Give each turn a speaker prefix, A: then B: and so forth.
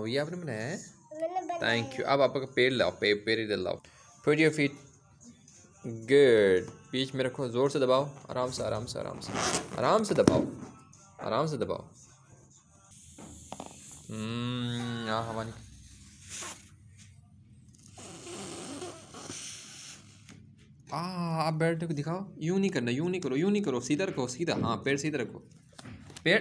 A: वाह ये आपने बनाया है थैंक यू अब आपका पेड़ लाओ पे पेड़ इधर लाओ। पुट योर फीट गुड बीच में रखो ज़ोर से दबाओ। आराम से आराम से आराम से। आराम से दबाओ। आराम से दबाओ। हम्म, हवा निकल आ आप बैठ के दिखाओ। यूँ नहीं करना यूँ नहीं करो यूँ नहीं करो। सीधा रखो सीधा। हाँ पेड़ सीधा रखो। पेड़